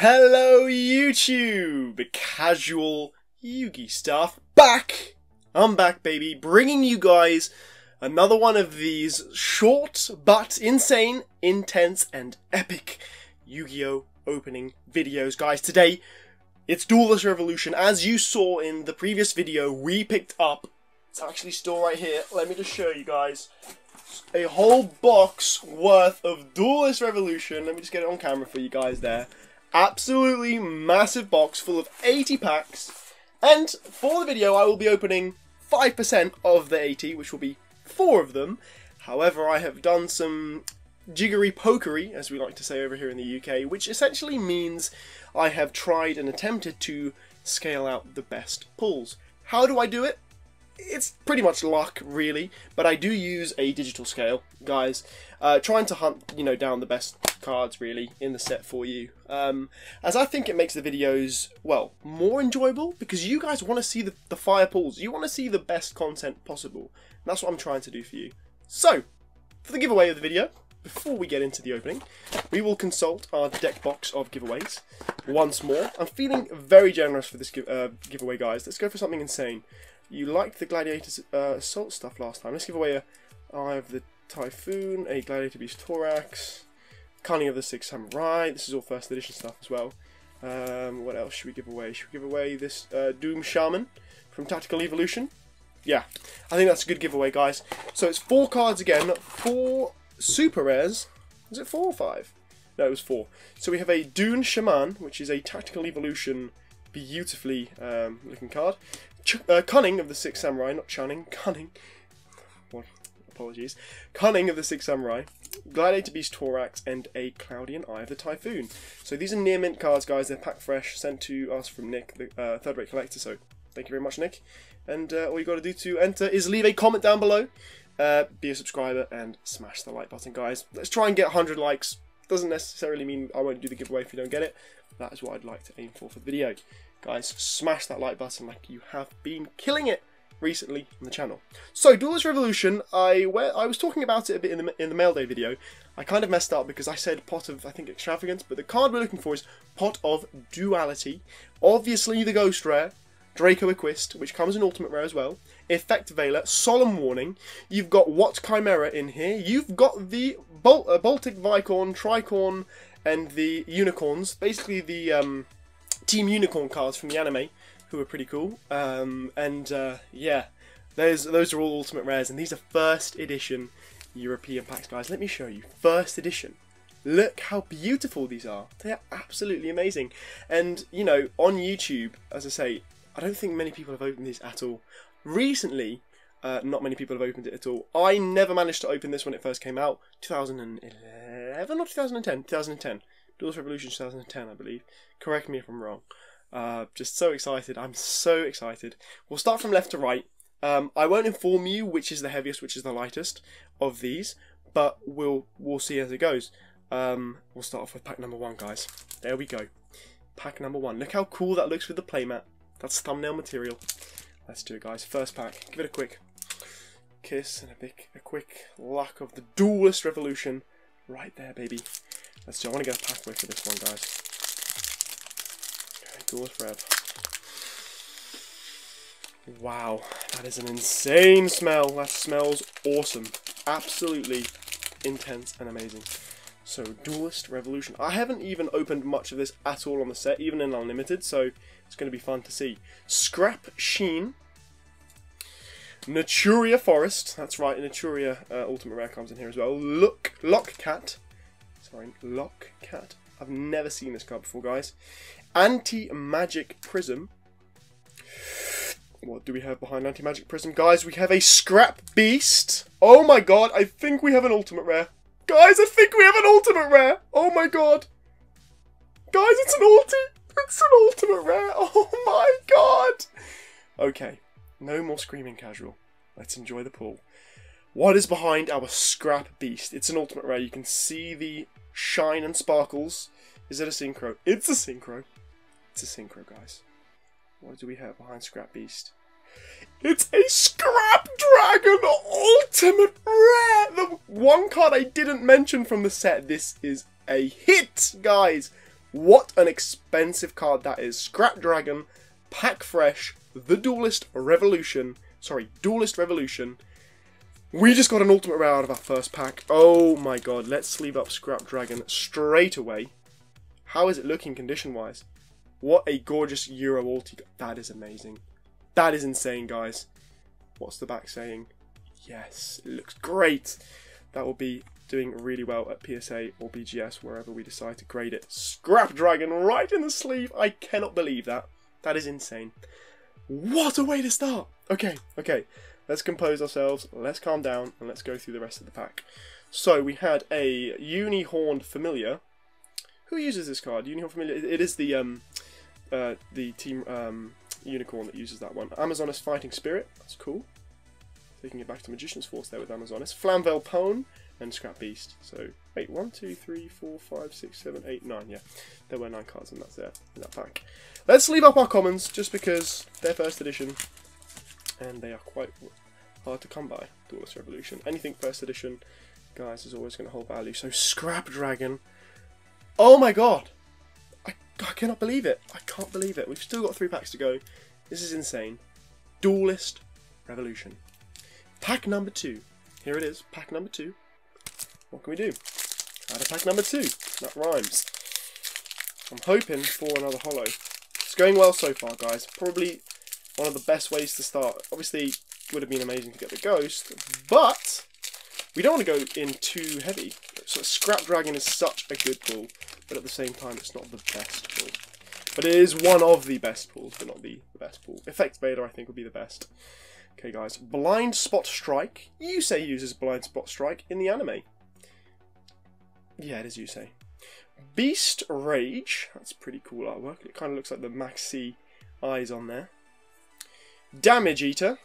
Hello YouTube! Casual Yugi stuff back! I'm back baby, bringing you guys another one of these short but insane, intense and epic Yu-Gi-Oh! opening videos. Guys, today it's Duelist Revolution. As you saw in the previous video, we picked up, it's actually still right here, let me just show you guys, a whole box worth of Duelist Revolution. Let me just get it on camera for you guys there. Absolutely massive box full of 80 packs. And for the video, I will be opening 5% of the 80, which will be four of them. However, I have done some jiggery pokery, as we like to say over here in the UK, which essentially means I have tried and attempted to scale out the best pulls. How do I do it? It's pretty much luck, really, but I do use a digital scale, guys, uh, trying to hunt, you know, down the best cards, really, in the set for you. Um, as I think it makes the videos, well, more enjoyable, because you guys want to see the, the fire pulls. You want to see the best content possible. That's what I'm trying to do for you. So, for the giveaway of the video, before we get into the opening, we will consult our deck box of giveaways once more. I'm feeling very generous for this give, uh, giveaway, guys. Let's go for something insane. You liked the Gladiator uh, Assault stuff last time. Let's give away a Eye of the Typhoon, a Gladiator Beast Torax, Cunning of the Six Samurai. This is all first edition stuff as well. Um, what else should we give away? Should we give away this uh, Doom Shaman from Tactical Evolution? Yeah, I think that's a good giveaway, guys. So it's four cards again, four super rares. Is it four or five? No, it was four. So we have a Dune Shaman, which is a Tactical Evolution beautifully um, looking card. Ch uh, Cunning of the Six Samurai, not Chunning, Cunning. Well, apologies. Cunning of the Six Samurai, Gladiator Beast Torax, and a Cloudian Eye of the Typhoon. So these are near mint cards, guys. They're packed fresh, sent to us from Nick, the uh, third rate collector. So thank you very much, Nick. And uh, all you got to do to enter is leave a comment down below, uh, be a subscriber, and smash the like button, guys. Let's try and get 100 likes. Doesn't necessarily mean I won't do the giveaway if you don't get it. That is what I'd like to aim for for the video. Guys, smash that like button like you have been killing it recently on the channel. So, Duelist Revolution, I where, I was talking about it a bit in the, in the mail day video. I kind of messed up because I said pot of, I think, extravagance, but the card we're looking for is pot of duality. Obviously, the ghost rare, Draco-Equiste, which comes in Ultimate Rare as well, Effect Veiler, Solemn Warning, you've got Wattchimera in here, you've got the Bal uh, Baltic Vicorn, Tricorn, and the Unicorns, basically the um, Team Unicorn cards from the anime, who are pretty cool, um, and uh, yeah, those, those are all Ultimate Rares, and these are first edition European packs, guys. Let me show you, first edition. Look how beautiful these are. They are absolutely amazing. And, you know, on YouTube, as I say, I don't think many people have opened these at all. Recently, uh, not many people have opened it at all. I never managed to open this when it first came out, 2011 or 2010? 2010. Duelist Revolution 2010, I believe. Correct me if I'm wrong. Uh, just so excited. I'm so excited. We'll start from left to right. Um, I won't inform you which is the heaviest, which is the lightest of these, but we'll we'll see as it goes. Um, we'll start off with pack number one, guys. There we go. Pack number one. Look how cool that looks with the playmat. That's thumbnail material. Let's do it, guys. First pack. Give it a quick kiss and a big, a quick luck of the Duelist Revolution. Right there, baby. I want to get a pack away for this one, guys. Duelist Rev. Wow, that is an insane smell. That smells awesome. Absolutely intense and amazing. So, Duelist Revolution. I haven't even opened much of this at all on the set, even in Unlimited, so it's going to be fun to see. Scrap Sheen. Naturia Forest. That's right, Naturia uh, Ultimate Rare comes in here as well. Look, Lock Cat. Sorry, Lock Cat. I've never seen this card before, guys. Anti-Magic Prism. What do we have behind Anti-Magic Prism? Guys, we have a Scrap Beast. Oh my god, I think we have an Ultimate Rare. Guys, I think we have an ultimate rare. Oh my god. Guys, it's an ulti. It's an ultimate rare. Oh my god. Okay, no more screaming casual. Let's enjoy the pool. What is behind our scrap beast? It's an ultimate rare. You can see the shine and sparkles. Is it a synchro? It's a synchro. It's a synchro, guys. What do we have behind scrap beast? It's a Scrap Dragon Ultimate Rare! The one card I didn't mention from the set. This is a hit, guys! What an expensive card that is. Scrap Dragon, Pack Fresh, The Duelist Revolution. Sorry, Duelist Revolution. We just got an Ultimate Rare out of our first pack. Oh my god, let's sleeve up Scrap Dragon straight away. How is it looking condition-wise? What a gorgeous Euro ulti. That is amazing. That is insane, guys. What's the back saying? Yes, it looks great. That will be doing really well at PSA or BGS, wherever we decide to grade it. Scrap Dragon right in the sleeve. I cannot believe that. That is insane. What a way to start. Okay, okay. Let's compose ourselves, let's calm down, and let's go through the rest of the pack. So, we had a Uni-Horned Familiar. Who uses this card? Uni-Horned Familiar? It is the, um, uh, the Team um, Unicorn that uses that one. Amazoness Fighting Spirit. That's cool. Taking it back to Magician's Force there with Amazoness. Flamvell Poun and Scrap Beast. So, wait, one, two, three, four, five, six, seven, eight, nine. Yeah, there were nine cards, and that's there in that pack. Let's leave up our commons just because they're first edition, and they are quite hard to come by. Duelist Revolution. Anything first edition, guys, is always going to hold value. So, Scrap Dragon. Oh my god! I, I cannot believe it. I can't believe it. We've still got three packs to go. This is insane. Duelist Revolution. Pack number two. Here it is, pack number two. What can we do? Add of pack number two. That rhymes. I'm hoping for another holo. It's going well so far, guys. Probably one of the best ways to start. Obviously, would have been amazing to get the ghost, but we don't want to go in too heavy. So Scrap Dragon is such a good pull, but at the same time, it's not the best pull. But it is one of the best pulls, but not the, the best pull. Effect Veiler, I think, would be the best. Okay, guys. Blind Spot Strike. Yusei uses Blind Spot Strike in the anime. Yeah, it is Yusei. Beast Rage. That's pretty cool artwork. It kind of looks like the Maxi eyes on there. Damage Eater.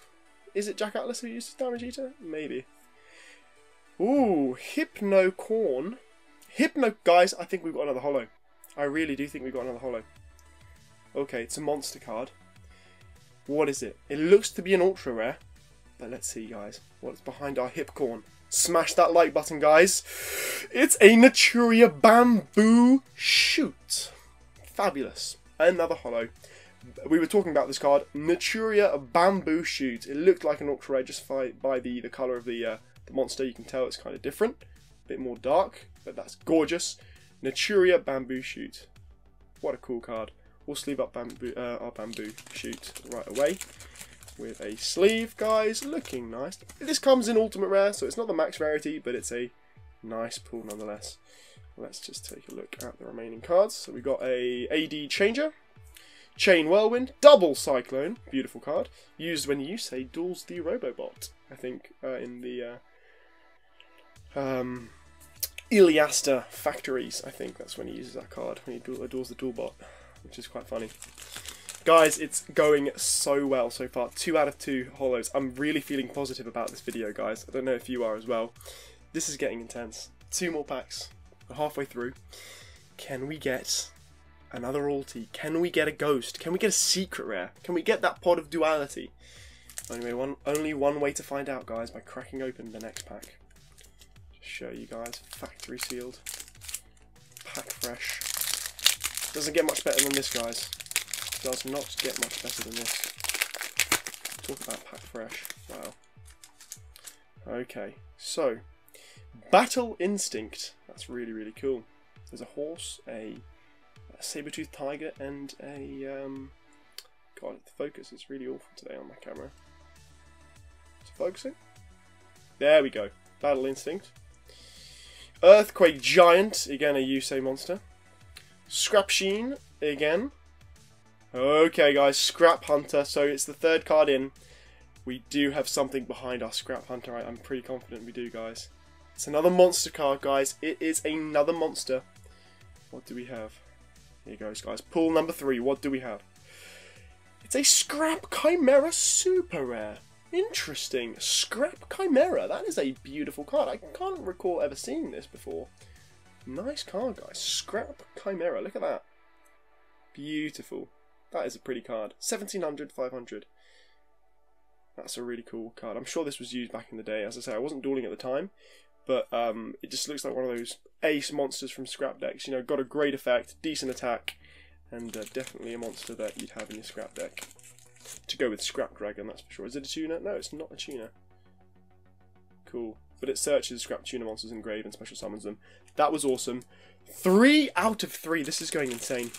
Is it Jack Atlas who uses Damage Eater? Maybe. Ooh, Hypnocorn. Hypno, guys, I think we've got another holo. I really do think we've got another holo. Okay, it's a monster card. What is it? It looks to be an ultra rare. But let's see, guys, what's behind our hip corn. Smash that like button, guys. It's a Naturia Bamboo Shoot. Fabulous. Another holo. We were talking about this card, Naturia Bamboo Shoot. It looked like an ultra rare just by, by the, the colour of the, uh, the monster. You can tell it's kind of different. A bit more dark, but that's gorgeous. Naturia Bamboo Shoot. What a cool card. We'll sleeve up bamboo, uh, our bamboo shoot right away with a sleeve, guys. Looking nice. This comes in Ultimate Rare, so it's not the max rarity, but it's a nice pull nonetheless. Let's just take a look at the remaining cards. So we got a AD Changer, Chain Whirlwind, Double Cyclone, beautiful card, used when Yusei duels the Robobot, I think, uh, in the uh, um, Yliaster Factories, I think that's when he uses that card, when he duels the Duelbot, which is quite funny. Guys, it's going so well so far. Two out of two hollows. I'm really feeling positive about this video, guys. I don't know if you are as well. This is getting intense. Two more packs. Halfway through. Can we get another ulti? Can we get a ghost? Can we get a secret rare? Can we get that pot of duality? Anyway, one, only one way to find out, guys, by cracking open the next pack. Just show you guys. Factory sealed. Pack fresh. Doesn't get much better than this, guys does not get much better than this. Talk about pack fresh. Wow. Okay, so Battle Instinct. That's really really cool. There's a horse, a, a saber-toothed tiger, and a um. God, the focus is really awful today on my camera. Is it focusing? There we go. Battle Instinct. Earthquake Giant, again a Yusei monster. Scrap Sheen, again. Okay, guys, Scrap Hunter. So it's the third card in. We do have something behind our Scrap Hunter. I'm pretty confident we do, guys. It's another monster card, guys. It is another monster. What do we have? Here goes, guys. Pull number three. What do we have? It's a Scrap Chimera Super Rare. Interesting. Scrap Chimera. That is a beautiful card. I can't recall ever seeing this before. Nice card, guys. Scrap Chimera. Look at that. Beautiful. That is a pretty card. 1700, 500. That's a really cool card. I'm sure this was used back in the day. As I say, I wasn't dueling at the time, but um, it just looks like one of those ace monsters from scrap decks. You know, got a great effect, decent attack, and uh, definitely a monster that you'd have in your scrap deck. To go with Scrap Dragon, that's for sure. Is it a tuner? No, it's not a tuner. Cool. But it searches scrap tuner monsters in grave and special summons them. That was awesome. Three out of three. This is going insane.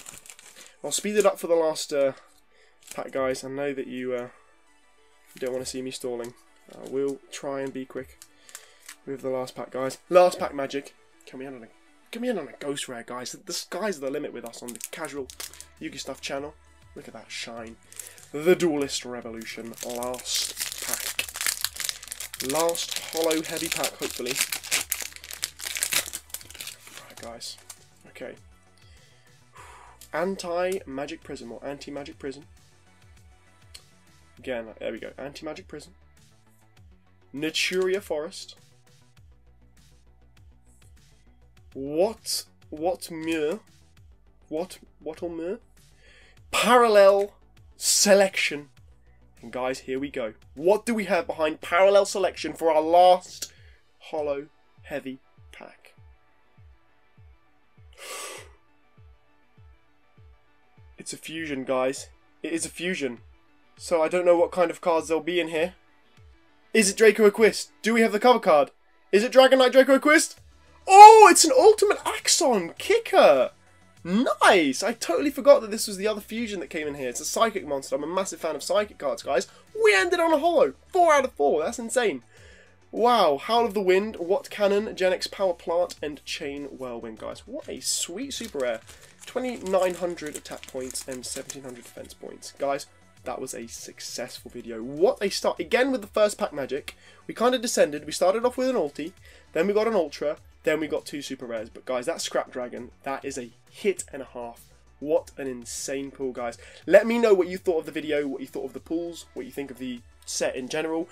I'll speed it up for the last uh, pack, guys. I know that you, uh, don't want to see me stalling. I will try and be quick with the last pack, guys. Last pack magic. Can we end on a, can we end on a ghost rare, guys? The sky's the limit with us on the casual Yugi Stuff channel. Look at that shine. The Duelist Revolution. Last pack. Last hollow heavy pack, hopefully. Right, guys. Okay. Anti-Magic Prism or Anti-Magic Prism. Again, there we go. Anti-Magic Prism. Naturia Forest. What? What Muir? What? What Muir? Parallel Selection. And guys, here we go. What do we have behind Parallel Selection for our last Hollow Heavy pack? It's a fusion, guys. It is a fusion. So I don't know what kind of cards there'll be in here. Is it Draco-Equiste? Do we have the cover card? Is it Dragon Knight Draco-Equiste? Oh, it's an Ultimate Axon Kicker! Nice! I totally forgot that this was the other fusion that came in here. It's a Psychic monster. I'm a massive fan of Psychic cards, guys. We ended on a hollow. Four out of four. That's insane. Wow. Howl of the Wind, What Cannon, Genex Power Plant, and Chain Whirlwind, guys. What a sweet super rare. 2,900 attack points and 1,700 defense points. Guys, that was a successful video. What a start. Again with the first pack magic. We kind of descended. We started off with an ulti. Then we got an ultra. Then we got two super rares. But guys, that Scrap Dragon, that is a hit and a half. What an insane pool, guys. Let me know what you thought of the video, what you thought of the pools, what you think of the set in general.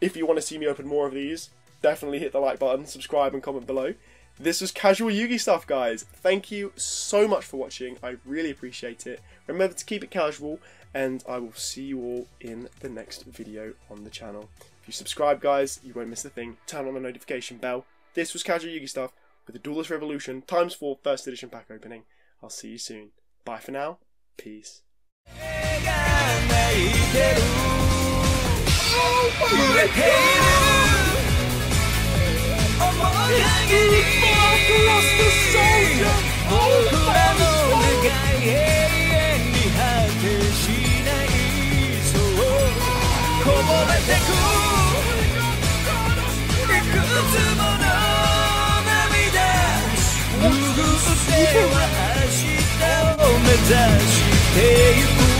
If you want to see me open more of these, definitely hit the like button, subscribe and comment below. This was Casual Yugi Stuff, guys. Thank you so much for watching. I really appreciate it. Remember to keep it casual, and I will see you all in the next video on the channel. If you subscribe, guys, you won't miss a thing. Turn on the notification bell. This was Casual Yugi Stuff with the Duelist Revolution times 4 first edition pack opening. I'll see you soon. Bye for now. Peace.「明日を目指してゆく」